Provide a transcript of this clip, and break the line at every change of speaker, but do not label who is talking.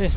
Hey.